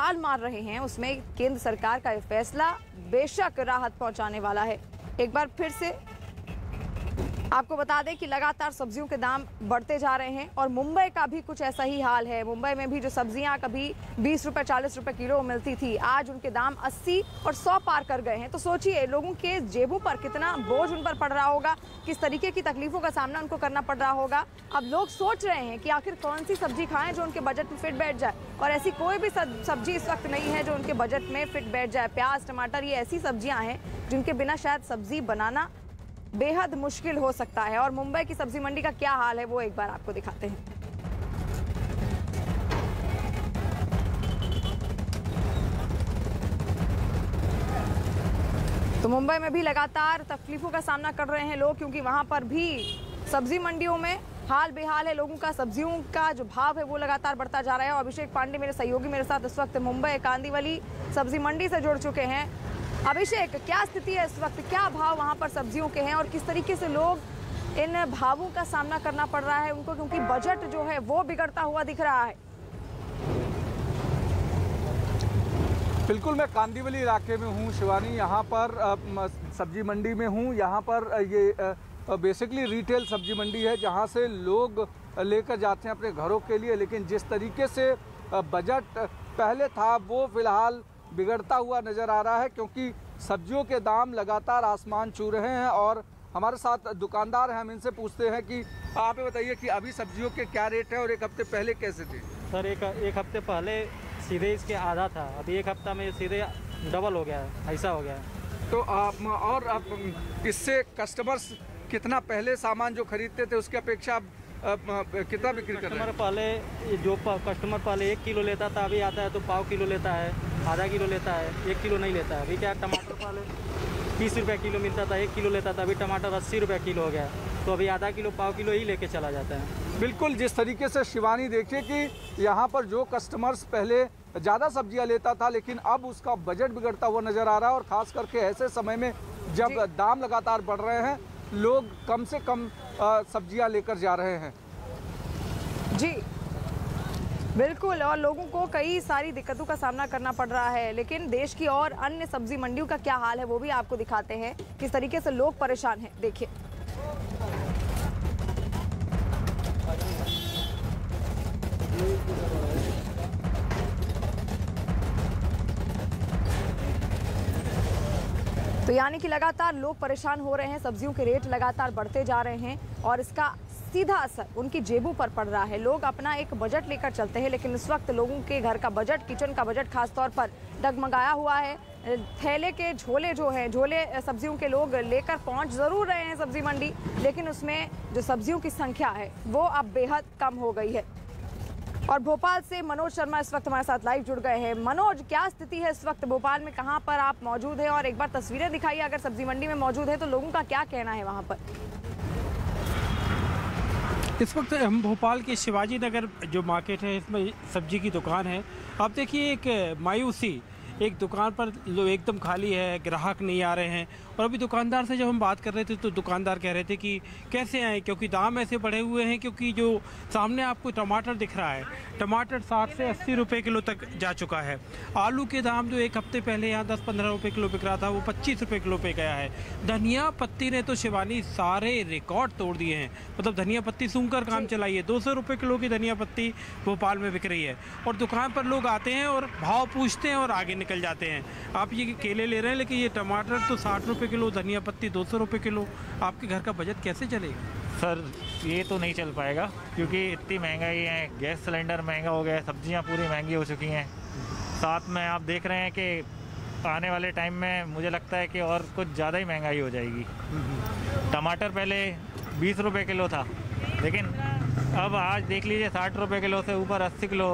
हाल मार रहे हैं। उसमें केंद्र सरकार का यह फैसला बेशक राहत पहुँचाने वाला है। एक बार फिर से आपको बता दें कि लगातार सब्जियों के दाम बढ़ते जा रहे हैं और मुंबई का भी कुछ ऐसा ही हाल है। मुंबई में भी जो सब्ज़ियाँ कभी 20 रुपए 40 रुपए किलो मिलती थी, आज उनके दाम 80 और 100 पार कर गए हैं। तो सोचिए, लोगों के जेबों पर कितना बोझ उन पर पड़ रहा होगा, किस तरीके की तकलीफों का सामना उनको करना पड़ रहा होगा। अब लोग सोच रहे हैं कि आखिर कौन सी सब्ज़ी खाएँ जो उनके बजट में फिट बैठ जाए। और ऐसी कोई भी सब्ज़ी इस वक्त नहीं है जो उनके बजट में फिट बैठ जाए। प्याज, टमाटर, ये ऐसी सब्ज़ियाँ हैं जिनके बिना शायद सब्ज़ी बनाना बेहद मुश्किल हो सकता है। और मुंबई की सब्ज़ी मंडी का क्या हाल है, वो एक बार आपको दिखाते हैं। तो मुंबई में भी लगातार तकलीफों का सामना कर रहे हैं लोग, क्योंकि वहाँ पर भी सब्ज़ी मंडियों में हाल बेहाल है। लोगों का, सब्जियों का जो भाव है, वो लगातार बढ़ता जा रहा है। और अभिषेक पांडे मेरे सहयोगी मेरे साथ इस वक्त मुंबई, कांदीवली सब्ज़ी मंडी से जुड़ चुके हैं। अभिषेक, क्या स्थिति है इस वक्त? क्या भाव वहाँ पर सब्जियों के हैं और किस तरीके से लोग इन भावों का सामना करना पड़ रहा है उनको? क्योंकि बजट जो है वो बिगड़ता हुआ दिख रहा है। बिल्कुल, मैं कांदीवली इलाके में हूँ, शिवानी। यहाँ पर सब्ज़ी मंडी में हूँ। यहाँ पर ये बेसिकली रिटेल सब्ज़ी मंडी है, जहाँ से लोग लेकर जाते हैं अपने घरों के लिए। लेकिन जिस तरीके से बजट पहले था, वो फ़िलहाल बिगड़ता हुआ नज़र आ रहा है क्योंकि सब्जियों के दाम लगातार आसमान छू रहे हैं और हमारे साथ दुकानदार हैं हम इनसे पूछते हैं कि आप ये बताइए कि अभी सब्जियों के क्या रेट हैं और एक हफ़्ते पहले कैसे थे? सर एक एक हफ़्ते पहले सीधे इसके आधा था अभी एक हफ़्ता में सीधे डबल हो गया है ऐसा हो गया है। तो आप और आप इससे कस्टमर्स कितना पहले सामान जो खरीदते थे उसकी अपेक्षा आप कितना बिक्री कस्टमर पहले जो कस्टमर पहले एक किलो लेता था अभी आता है तो पाव किलो लेता है। आधा किलो लेता है एक किलो नहीं लेता है। अभी क्या टमाटर पहले तीस रुपये किलो मिलता था एक किलो लेता था अभी टमाटर अस्सी रुपये किलो हो गया तो अभी आधा किलो पाव किलो ही लेके चला जाता है। बिल्कुल जिस तरीके से शिवानी देखिए कि यहाँ पर जो कस्टमर्स पहले ज़्यादा सब्ज़ियाँ लेता था लेकिन अब उसका बजट बिगड़ता हुआ नज़र आ रहा है और ख़ास करके ऐसे समय में जब दाम लगातार बढ़ रहे हैं लोग कम से कम सब्ज़ियाँ लेकर जा रहे हैं। जी बिल्कुल, और लोगों को कई सारी दिक्कतों का सामना करना पड़ रहा है, लेकिन देश की और अन्य सब्ज़ी मंडियों का क्या हाल है, वो भी आपको दिखाते हैं। किस तरीके से लोग परेशान हैं, देखिए। तो यानी कि लगातार लोग परेशान हो रहे हैं, सब्जियों के रेट लगातार बढ़ते जा रहे हैं, और इसका सीधा असर उनकी जेबों पर पड़ रहा है। लोग अपना एक बजट लेकर चलते हैं, लेकिन इस वक्त लोगों के घर का बजट, किचन का बजट खास तौर पर डगमगाया हुआ है। थैले के झोले जो है, झोले सब्जियों के लोग लेकर पहुँच ज़रूर रहे हैं सब्ज़ी मंडी, लेकिन उसमें जो सब्जियों की संख्या है, वो अब बेहद कम हो गई है। और भोपाल से मनोज शर्मा इस वक्त हमारे साथ लाइव जुड़ गए हैं। मनोज, क्या स्थिति है इस वक्त भोपाल में? कहाँ पर आप मौजूद हैं? और एक बार तस्वीरें दिखाइए, अगर सब्ज़ी मंडी में मौजूद है तो लोगों का क्या कहना है वहाँ पर? इस वक्त हम भोपाल के शिवाजी नगर जो मार्केट है, इसमें सब्ज़ी की दुकान है। आप देखिए एक मायूसी एक दुकान पर जो एकदम खाली है ग्राहक नहीं आ रहे हैं। और अभी दुकानदार से जब हम बात कर रहे थे तो दुकानदार कह रहे थे कि कैसे आए? क्योंकि दाम ऐसे बढ़े हुए हैं क्योंकि जो सामने आपको टमाटर दिख रहा है टमाटर साठ से अस्सी रुपये किलो तक जा चुका है। आलू के दाम जो एक हफ़्ते पहले यहाँ दस पंद्रह रुपये किलो बिक रहा था वो पच्चीस रुपये किलो पे गया है। धनिया पत्ती ने तो शिवानी सारे रिकॉर्ड तोड़ दिए हैं। मतलब धनिया पत्ती सूंघ कर काम चलाई है। दो सौ रुपये किलो की धनिया पत्ती भोपाल में बिक रही है। और दुकान पर लोग आते हैं और भाव पूछते हैं और आगे निकल जाते हैं। आप ये केले ले रहे हैं, लेकिन ये टमाटर तो साठ रुपये किलो, धनिया पत्ती दो सौ रुपये किलो। आपके घर का बजट कैसे चलेगा? सर, ये तो नहीं चल पाएगा, क्योंकि इतनी महँगाई है, गैस सिलेंडर महँगा हो गया है, सब्ज़ियाँ पूरी महँगी हो चुकी हैं। साथ में आप देख रहे हैं कि आने वाले टाइम में मुझे लगता है कि और कुछ ज़्यादा ही महँगाई हो जाएगी। टमाटर पहले बीस रुपये किलो था, लेकिन अब आज देख लीजिए साठ रुपये किलो से ऊपर अस्सी किलो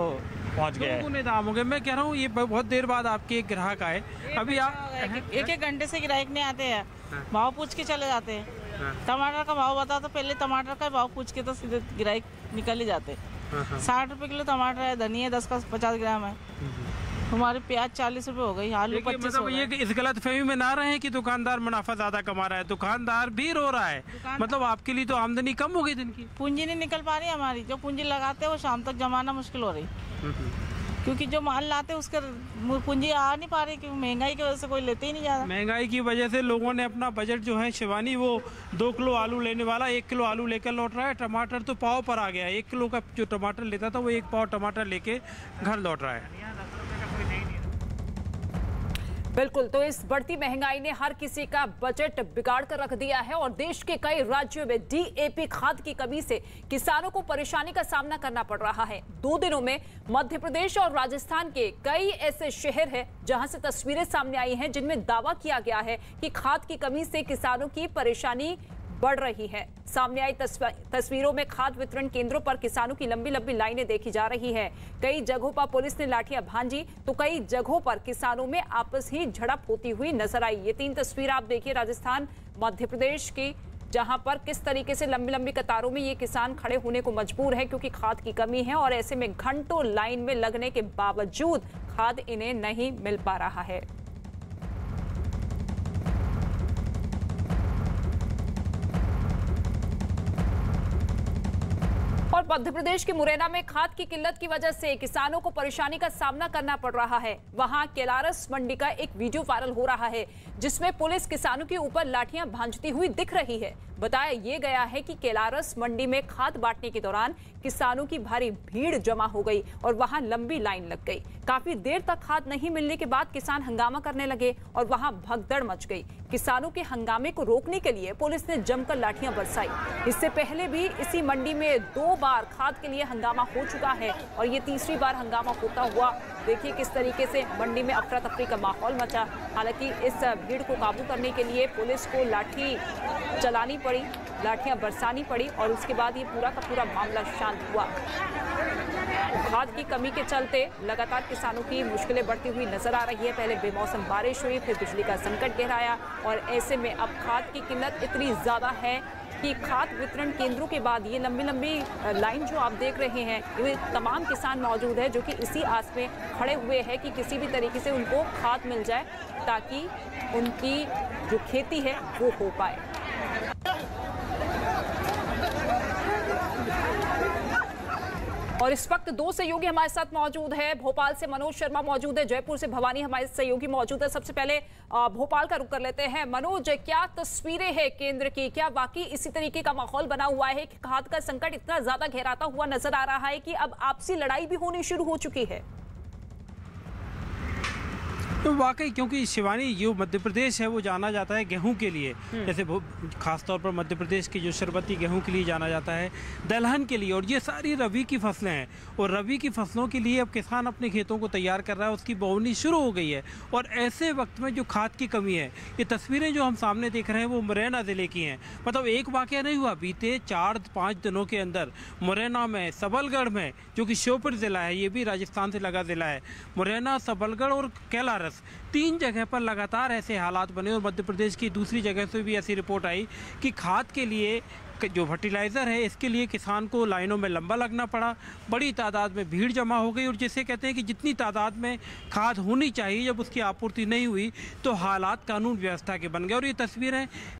पहुँच गया है। दाम हो गए मैं कह रहा हूँ ये बहुत देर बाद आपके एक ग्राहक आए। अभी आप एक एक घंटे से ग्राहक नहीं आते हैं। हाँ। भाव पूछ के चले जाते हैं। हाँ। टमाटर का भाव बताओ तो पहले टमाटर का भाव पूछ के तो सीधे ग्राहक निकल ही जाते हैं। साठ रुपए किलो टमाटर है धनिया दस का पचास ग्राम है। हमारे प्याज चालीस रुपए हो गई आलू पच्चीस मतलब ये इस गलत फहमी में ना रहे कि दुकानदार मुनाफा ज़्यादा कमा रहा है दुकानदार भी रो रहा है। मतलब आपके लिए तो आमदनी कम हो गई दिन की। पूंजी नहीं निकल पा रही हमारी जो पूंजी लगाते हैं वो शाम तक जमाना मुश्किल हो रही। क्योंकि जो माल लाते हैं उसके पूंजी आ नहीं पा रही क्योंकि महँगाई की वजह से कोई लेते ही नहीं ज़्यादा महँगाई की वजह से लोगों ने अपना बजट जो है शिवानी वो दो किलो आलू लेने वाला एक किलो आलू लेकर लौट रहा है टमाटर तो पाव पर आ गया एक किलो का जो टमाटर लेता था वो एक पाव टमाटर लेके घर लौट रहा है। बिल्कुल तो इस बढ़ती महँगाई ने हर किसी का बजट बिगाड़ कर रख दिया है और देश के कई राज्यों में डीएपी खाद की कमी से किसानों को परेशानी का सामना करना पड़ रहा है। दो दिनों में मध्य प्रदेश और राजस्थान के कई ऐसे शहर हैं जहाँ से तस्वीरें सामने आई हैं, जिनमें दावा किया गया है कि खाद की कमी से किसानों की परेशानी बढ़ रही है। सामने आई तस्वीरों में खाद वितरण केंद्रों पर किसानों की लंबी लंबी लाइनें देखी जा रही है। कई जगहों पर पुलिस ने लाठियाँ भांजी तो कई जगहों पर किसानों में आपस ही झड़प होती हुई नज़र आई। ये तीन तस्वीर आप देखिए राजस्थान, मध्य प्रदेश की, जहाँ पर किस तरीके से लंबी लंबी कतारों में ये किसान खड़े होने को मजबूर है, क्योंकि खाद की कमी है और ऐसे में घंटों लाइन में लगने के बावजूद खाद इन्हें नहीं मिल पा रहा है। मध्य प्रदेश के मुरैना में खाद की किल्लत की वजह से किसानों को परेशानी का सामना करना पड़ रहा है। वहाँ केलारस मंडी का एक वीडियो वायरल हो रहा है, जिसमें पुलिस किसानों के ऊपर लाठियाँ भांजती हुई दिख रही है। बताया ये गया है कि केलारस मंडी में खाद बांटने के दौरान किसानों की भारी भीड़ जमा हो गई और वहाँ लंबी लाइन लग गई। काफ़ी देर तक खाद नहीं मिलने के बाद किसान हंगामा करने लगे और वहाँ भगदड़ मच गई। किसानों के हंगामे को रोकने के लिए पुलिस ने जमकर लाठियाँ बरसाई। इससे पहले भी इसी मंडी में दो बार खाद के लिए हंगामा हो चुका है और ये तीसरी बार हंगामा होता हुआ देखिए किस तरीके से मंडी में अफरा तफरी का माहौल मचा। हालाँकि इस भीड़ को काबू करने के लिए पुलिस को लाठी चलानी पड़ी, लाठियाँ बरसानी पड़ी और उसके बाद ये पूरा का पूरा मामला शांत हुआ। खाद की कमी के चलते लगातार किसानों की मुश्किलें बढ़ती हुई नज़र आ रही है। पहले बेमौसम बारिश हुई, फिर बिजली का संकट गहराया और ऐसे में अब खाद की किल्लत इतनी ज़्यादा है कि खाद वितरण केंद्रों के बाद ये लंबी लंबी लाइन जो आप देख रहे हैं, ये तमाम किसान मौजूद है जो कि इसी आस में खड़े हुए हैं कि किसी भी तरीके से उनको खाद मिल जाए ताकि उनकी जो खेती है वो हो पाए। और इस वक्त दो सहयोगी हमारे साथ मौजूद है। भोपाल से मनोज शर्मा मौजूद है, जयपुर से भवानी हमारे सहयोगी मौजूद है। सबसे पहले भोपाल का रुख कर लेते हैं। मनोज, क्या तस्वीरें हैं केंद्र की? क्या वाकई इसी तरीके का माहौल बना हुआ है कि खाद का संकट इतना ज़्यादा घेराता हुआ नज़र आ रहा है कि अब आपसी लड़ाई भी होनी शुरू हो चुकी है? तो वाकई क्योंकि शिवानी जो मध्य प्रदेश है वो जाना जाता है गेहूँ के लिए। जैसे भो- खास तौर पर मध्य प्रदेश की जो शरबती गेहूँ के लिए जाना जाता है दलहन के लिए। और ये सारी रबी की फ़सलें हैं। और रबी की फ़सलों के लिए अब किसान अपने खेतों को तैयार कर रहा है उसकी बोवनी शुरू हो गई है। और ऐसे वक्त में जो खाद की कमी है ये तस्वीरें जो हम सामने देख रहे हैं वो मुरैना ज़िले की हैं। मतलब एक वाक़ नहीं हुआ बीते चार पाँच दिनों के अंदर मुरैना में सबलगढ़ में जो कि श्योपुर ज़िला है ये भी राजस्थान से लगा ज़िला है मुरैना सबलगढ़ और कैलारस। तीन जगह पर लगातार ऐसे हालात बने और मध्य प्रदेश की दूसरी जगह से भी ऐसी रिपोर्ट आई कि खाद के लिए जो फर्टिलाइज़र है, इसके लिए किसान को लाइनों में लंबा लगना पड़ा। बड़ी तादाद में भीड़ जमा हो गई और जिसे कहते हैं कि जितनी तादाद में खाद होनी चाहिए, जब उसकी आपूर्ति नहीं हुई तो हालात कानून व्यवस्था के बन गए। और ये तस्वीरें